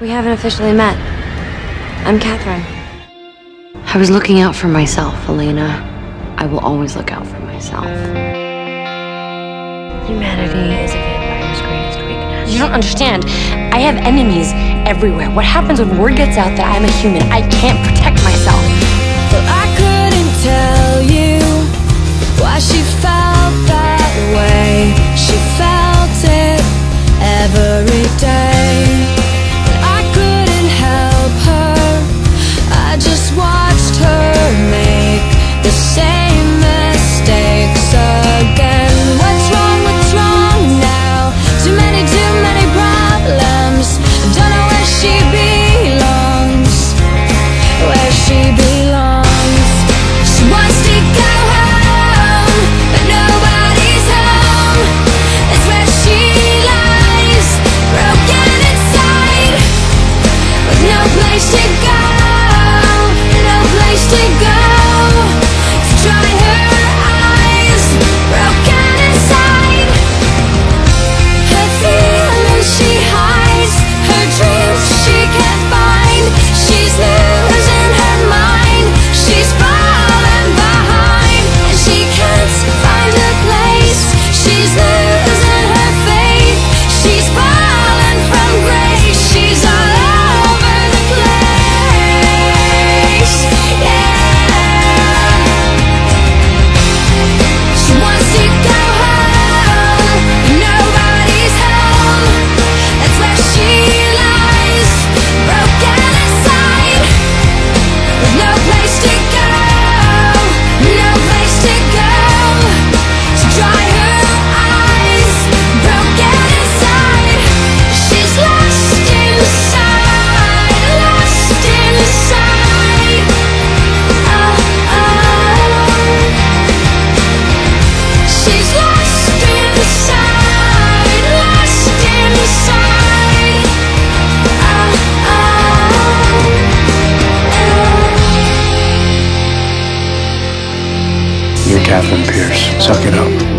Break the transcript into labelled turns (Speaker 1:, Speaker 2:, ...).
Speaker 1: We haven't officially met. I'm Katherine. I was looking out for myself, Elena. I will always look out for myself. Humanity is a vampire's greatest weakness. You don't understand. I have enemies everywhere. What happens when word gets out that I'm a human? I can't protect myself.
Speaker 2: she
Speaker 3: be Katherine Pierce. Suck it up.